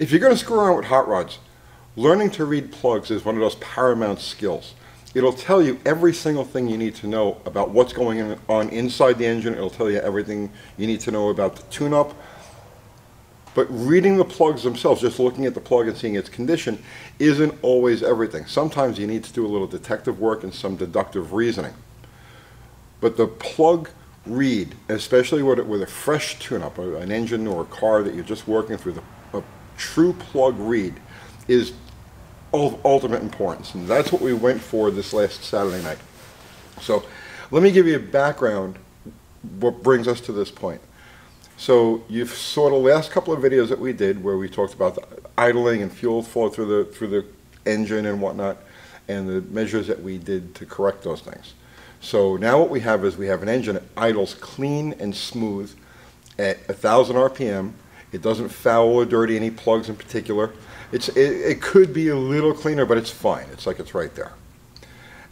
If you're going to screw around with hot rods, learning to read plugs is one of those paramount skills. It'll tell you every single thing you need to know about what's going on inside the engine. It'll tell you everything you need to know about the tune-up. But reading the plugs themselves, just looking at the plug and seeing its condition, isn't always everything. Sometimes you need to do a little detective work and some deductive reasoning. But the plug read, especially with, a fresh tune-up, an engine or a car that you're just working through, the, true plug read is of ultimate importance. And that's what we went for this last Saturday night. So let me give you a background, what brings us to this point. So you saw the last couple of videos that we did where we talked about the idling and fuel flow through the, through the engine and whatnot, and the measures that we did to correct those things. So now what we have is we have an engine that idles clean and smooth at 1,000 RPM. It doesn't foul or dirty any plugs in particular. It's, it, it could be a little cleaner, but it's fine. It's like it's right there.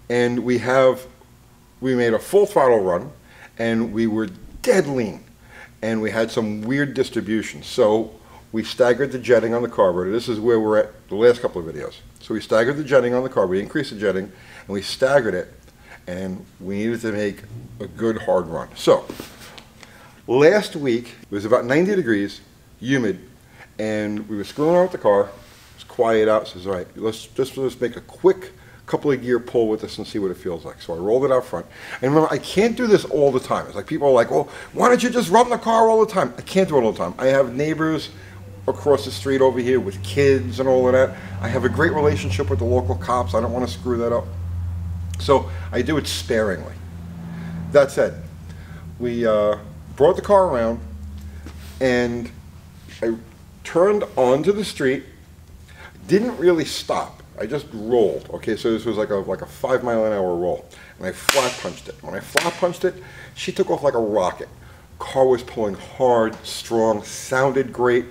And we have, we made a full throttle run, and we were dead lean. And we had some weird distribution. So we staggered the jetting on the carburetor. This is where we're at the last couple of videos. So we staggered the jetting on the carburetor, we increased the jetting, and we staggered it, and we needed to make a good hard run. So last week, it was about 90 degrees, humid, and we were screwing around with the car, It's quiet out, says, all right, let's just let's make a quick couple of gear pull with this and see what it feels like. So I rolled it out front. And remember, I can't do this all the time. It's like people are like, well, why don't you just run the car all the time? I can't do it all the time. I have neighbors across the street over here with kids and all of that. I have a great relationship with the local cops. I don't want to screw that up. So I do it sparingly. That said, we uh, brought the car around and I turned onto the street didn't really stop. I just rolled. Okay, so this was like a like a five mile an hour roll, and I flat punched it. When I flat punched it, she took off like a rocket. Car was pulling hard, strong, sounded great.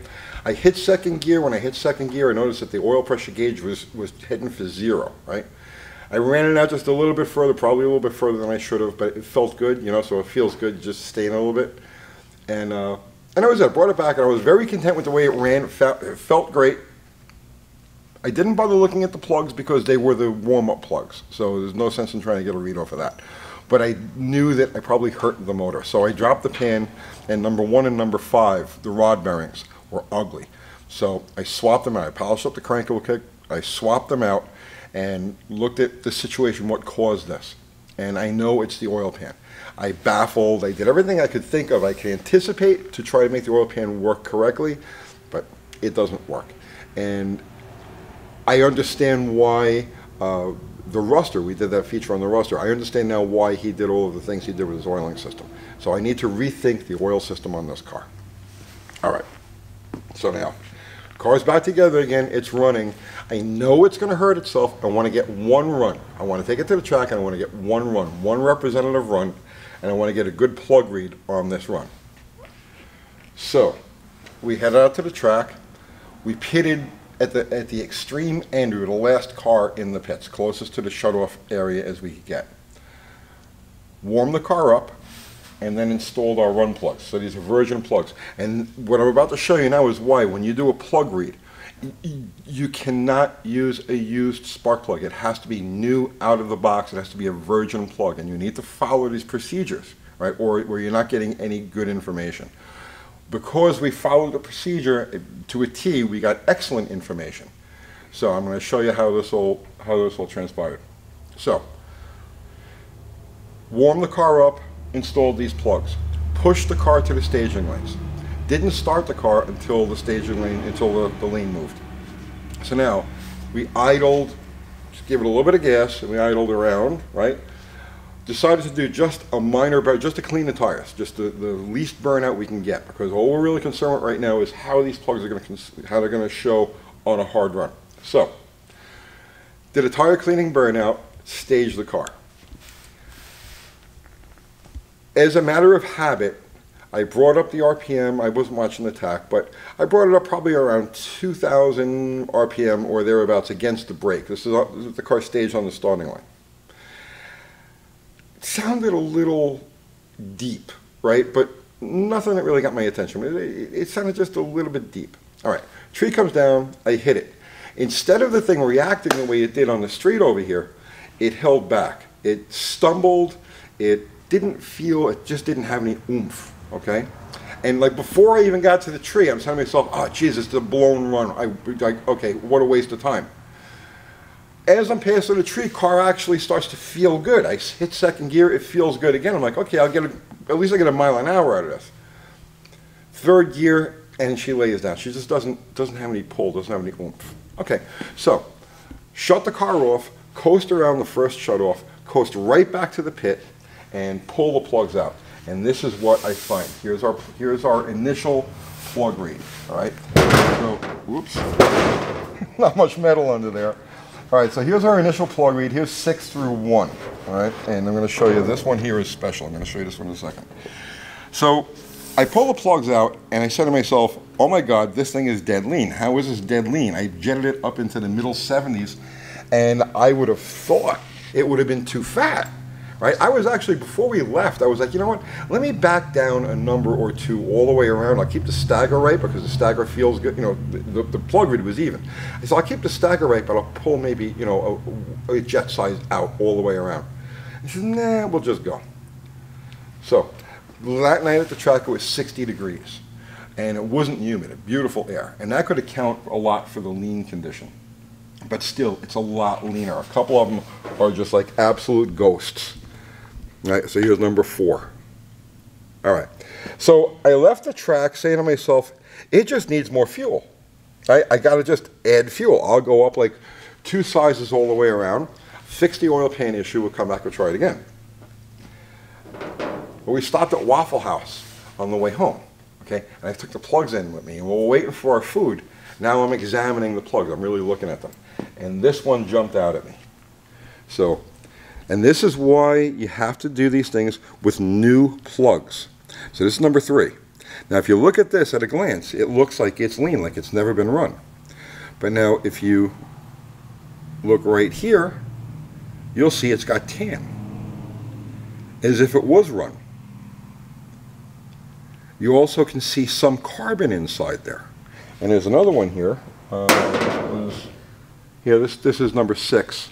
I hit second gear. When I hit second gear, I noticed that the oil pressure gauge was was heading for zero. Right. I ran it out just a little bit further, probably a little bit further than I should have, but it felt good, you know. So it feels good just staying a little bit, and uh, and I was I brought it back, and I was very content with the way it ran. It felt, great. I didn't bother looking at the plugs because they were the warm-up plugs, so there's no sense in trying to get a read off of that. But I knew that I probably hurt the motor, so I dropped the pan, and number one and number five, the rod bearings, were ugly. So I swapped them out. I polished up the crank kick, I swapped them out, and looked at the situation, what caused this. And I know it's the oil pan. I baffled, I did everything I could think of, I could anticipate to try to make the oil pan work correctly, but it doesn't work. And I understand why uh, the Ruster, we did that feature on the Ruster, I understand now why he did all of the things he did with his oiling system. So I need to rethink the oil system on this car. All right, so now, car's back together again, it's running. I know it's gonna hurt itself, I wanna get one run. I wanna take it to the track and I wanna get one run, one representative run, and I wanna get a good plug read on this run. So, we headed out to the track, we pitted at the, at the extreme end, we were the last car in the pits, closest to the shut-off area as we could get. Warmed the car up, and then installed our run plugs. So these are virgin plugs. And what I'm about to show you now is why. When you do a plug read, you cannot use a used spark plug. It has to be new out of the box. It has to be a virgin plug. And you need to follow these procedures, right, or, or you're not getting any good information because we followed the procedure to a T, we got excellent information. So I'm going to show you how this all how this all transpired. So warm the car up, install these plugs, push the car to the staging lanes. Didn't start the car until the staging lane until the, the lane moved. So now we idled, just give it a little bit of gas, and we idled around, right? decided to do just a minor, burn, just to clean the tires, just the, the least burnout we can get, because all we're really concerned with right now is how these plugs are going to, how they're going to show on a hard run. So, did a tire cleaning burnout, stage the car. As a matter of habit, I brought up the RPM, I wasn't watching the tach, but I brought it up probably around 2,000 RPM or thereabouts against the brake. This is, this is the car staged on the starting line It sounded a little deep, right? But nothing that really got my attention. It, it, it sounded just a little bit deep. All right, Tree comes down, I hit it. Instead of the thing reacting the way it did on the street over here, it held back. It stumbled, it didn't feel, it just didn't have any oomph, okay? And like before I even got to the tree, I'm telling myself, oh Jesus, it's a blown run. I, like, okay, what a waste of time. As I'm passing the tree, car actually starts to feel good. I hit second gear, it feels good again. I'm like, okay, I'll get a, at least I get a mile an hour out of this. Third gear, and she lays down. She just doesn't doesn't have any pull, doesn't have any oomph. Okay, so shut the car off, coast around the first shut off, coast right back to the pit, and pull the plugs out. And this is what I find. Here's our here's our initial plug read. All right. So, whoops, not much metal under there. All right, so here's our initial plug read. Here's six through one. All right, and I'm going to show you this one here is special. I'm going to show you this one in a second. So I pull the plugs out and I said to myself, oh my God, this thing is dead lean. How is this dead lean? I jetted it up into the middle 70s and I would have thought it would have been too fat, right? I was actually, before we left, I was like, you know what? Let me back down a number or two all the way around. I'll keep the stagger right because the stagger feels good. You know, the, the plug read was even. So I'll keep the stagger right, but I'll pull maybe, you know, a, a jet size out all the way around. He said, nah, we'll just go. So that night at the track it was 60 degrees and it wasn't humid, beautiful air. And that could account a lot for the lean condition. But still, it's a lot leaner. A couple of them are just like absolute ghosts. So here's number four. All right, so I left the track saying to myself, it just needs more fuel. I, I got to just add fuel. I'll go up like two sizes all the way around, fix the oil pan issue, we'll come back and try it again. But we stopped at Waffle House on the way home, okay? And I took the plugs in with me, and we were waiting for our food. Now I'm examining the plugs. I'm really looking at them. And this one jumped out at me. So, and this is why you have to do these things with new plugs. So this is number three. Now if you look at this at a glance, it looks like it's lean, like it's never been run. But now if you look right here, you'll see it's got tan, as if it was run. You also can see some carbon inside there. And there's another one here. Uh, this, this is number six.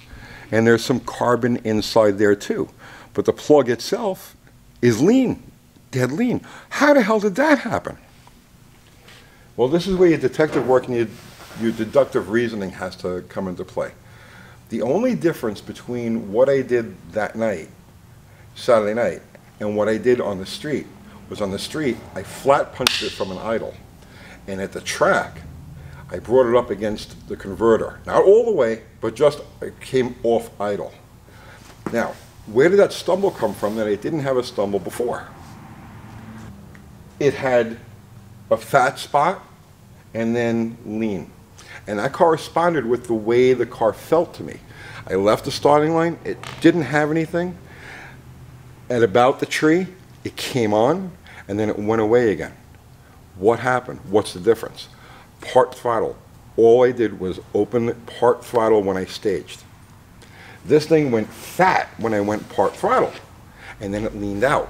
And there's some carbon inside there too. But the plug itself is lean, dead lean. How the hell did that happen? Well, this is where your detective work and your, your deductive reasoning has to come into play. The only difference between what I did that night, Saturday night, and what I did on the street was on the street, I flat punched it from an idle. And at the track, I brought it up against the converter. Not all the way, but just it came off idle. Now, where did that stumble come from that it didn't have a stumble before? It had a fat spot and then lean. And that corresponded with the way the car felt to me. I left the starting line, it didn't have anything. At about the tree, it came on, and then it went away again. What happened? What's the difference? Part throttle. All I did was open part throttle when I staged. This thing went fat when I went part throttle, and then it leaned out.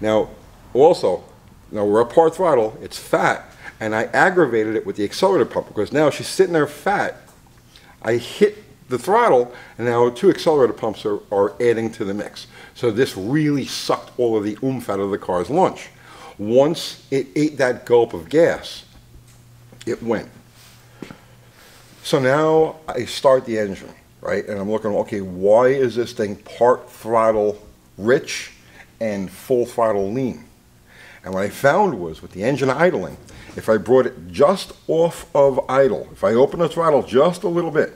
Now, also, now we're at part throttle, it's fat, and I aggravated it with the accelerator pump because now she's sitting there fat. I hit the throttle, and now two accelerator pumps are, are adding to the mix. So this really sucked all of the oomph out of the car's launch. Once it ate that gulp of gas, it went. So now I start the engine, right? And I'm looking, okay, why is this thing part throttle rich and full throttle lean? And what I found was with the engine idling, if I brought it just off of idle, if I open the throttle just a little bit,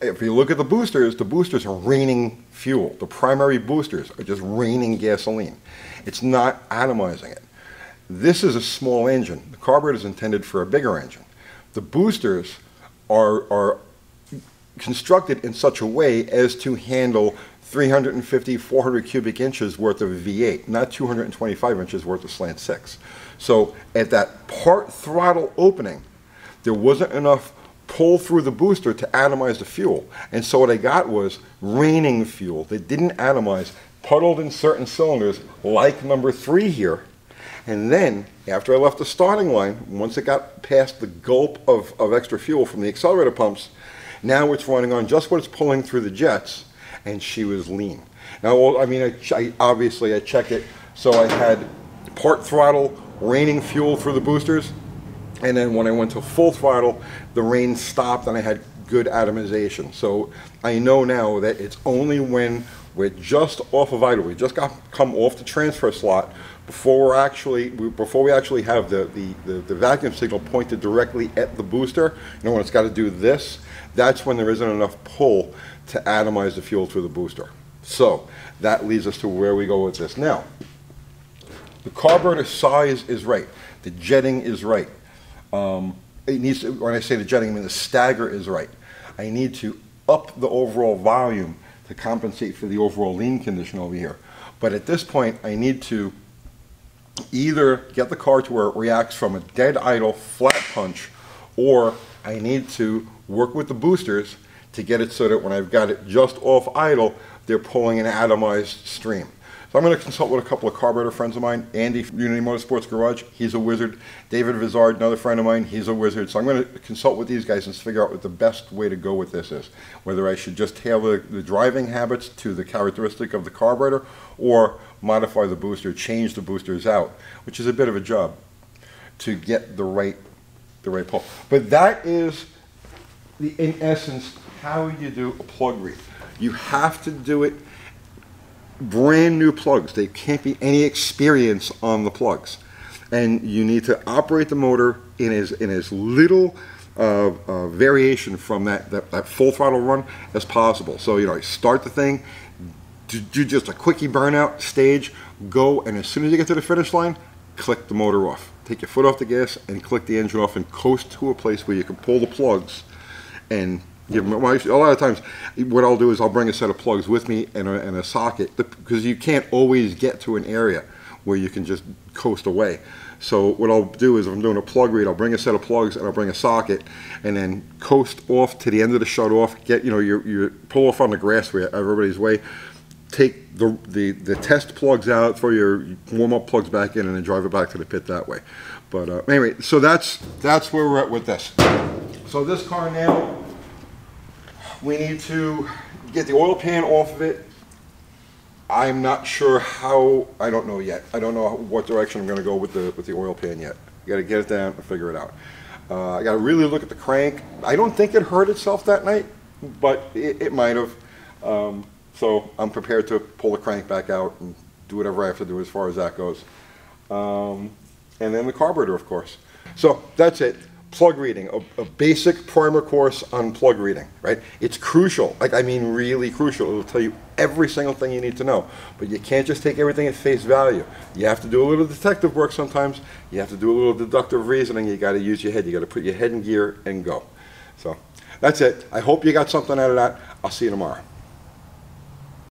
if you look at the boosters, the boosters are raining fuel. The primary boosters are just raining gasoline. It's not atomizing it. This is a small engine. The carburetor is intended for a bigger engine. The boosters are, are constructed in such a way as to handle 350, 400 cubic inches worth of V8, not 225 inches worth of slant 6. So at that part throttle opening, there wasn't enough pull through the booster to atomize the fuel. And so what I got was raining fuel that didn't atomize, puddled in certain cylinders, like number three here, And then, after I left the starting line, once it got past the gulp of, of extra fuel from the accelerator pumps, now it's running on just what it's pulling through the jets, and she was lean. Now, well, I mean, I, I- obviously, I checked it, so I had part throttle, raining fuel through the boosters, and then when I went to full throttle, the rain stopped and I had good atomization. So I know now that it's only when we're just off of idle, we just got come off the transfer slot before we're actually we- before we actually have the, the, the, the vacuum signal pointed directly at the booster. You know when it's got to do this, that's when there isn't enough pull to atomize the fuel through the booster. So that leads us to where we go with this now. The carburetor size is right. The jetting is right. Um, it needs to, when I say the jetting, I mean the stagger is right. I need to up the overall volume to compensate for the overall lean condition over here. But at this point, I need to either get the car to where it reacts from a dead idle flat punch, or I need to work with the boosters to get it so that when I've got it just off idle, they're pulling an atomized stream. So I'm going to consult with a couple of carburetor friends of mine. Andy from Unity Motorsports Garage, he's a wizard. David Vizard, another friend of mine, he's a wizard. So I'm going to consult with these guys and figure out what the best way to go with this is. Whether I should just tailor the driving habits to the characteristic of the carburetor or modify the booster, change the boosters out, which is a bit of a job to get the right the right pull. But that is the, in essence how you do a plug read. You have to do it brand new plugs. There can't be any experience on the plugs. And you need to operate the motor in as, in as little uh, uh, variation from that, that, that full throttle run as possible. So, you know, start the thing, do, do just a quickie burnout stage, go, and as soon as you get to the finish line, click the motor off. Take your foot off the gas and click the engine off and coast to a place where you can pull the plugs and give them, well, a lot of times, what I'll do is I'll bring a set of plugs with me and a, and a socket, because you can't always get to an area where you can just coast away. So what I'll do is if I'm doing a plug read, I'll bring a set of plugs and I'll bring a socket and then coast off to the end of the shut off, get, you know, you you pull off on the grass where everybody's way, take the, the, the test plugs out, throw your warm-up plugs back in, and then drive it back to the pit that way. But uh, anyway, so that's, that's where we're at with this. So this car now, we need to get the oil pan off of it. I'm not sure how, I don't know yet. I don't know what direction I'm gonna go with the, with the oil pan yet. Gotta get it down and figure it out. Uh, I gotta really look at the crank. I don't think it hurt itself that night, but it, it might have. Um, so I'm prepared to pull the crank back out and do whatever I have to do as far as that goes. Um, and then the carburetor, of course. So that's it. Plug reading, a, a basic primer course on plug reading, right? It's crucial, like I mean really crucial. It'll tell you every single thing you need to know. But you can't just take everything at face value. You have to do a little detective work sometimes. You have to do a little deductive reasoning. You got to use your head. You got to put your head in gear and go. So that's it. I hope you got something out of that. I'll see you tomorrow.